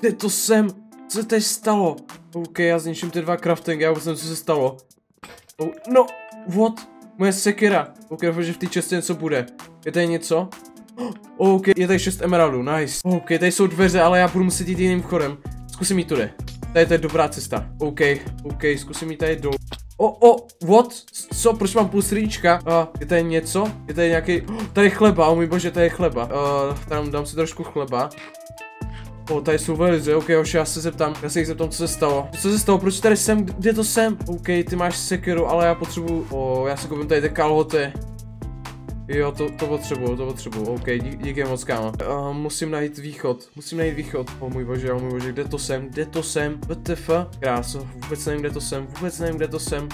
Kde to jsem? Co se tady stalo? OK, já zničím ty dva crafting, já vůbec co se stalo. Oh, no, what? Moje sekira. OK, doufám, že v té čestě něco bude. Je tady něco? Oh, OK, je tady 6 emeraldů, nice. OK, tady jsou dveře, ale já budu muset jít jiným vchodem. Zkusím jít tudy. Tady to je dobrá cesta. OK, OK, zkusím jít tady dolů. O, o, what? Co, proč mám půl srdíčka? Uh, je tady něco? Je tady nějaký, oh, tady je chleba, o můj bože, tady je chleba. Uh, tam dám si trošku chleba. O, tady jsou velice, ok, hoši, já se zeptám, já se jich zeptám, co se stalo. Co se stalo, proč tady jsem, kde to jsem? OK, ty máš sekeru, ale já potřebuju, o, já si koupím tady ty kalhoty. Jo, to, to potřebuju, to potřebuju, ok, dí, díky moc, kámo. Uh, musím najít východ, musím najít východ. O můj bože, o můj bože, kde to jsem, kde to jsem, WTF? Kráso, vůbec nevím, kde to jsem, vůbec nevím, kde to jsem.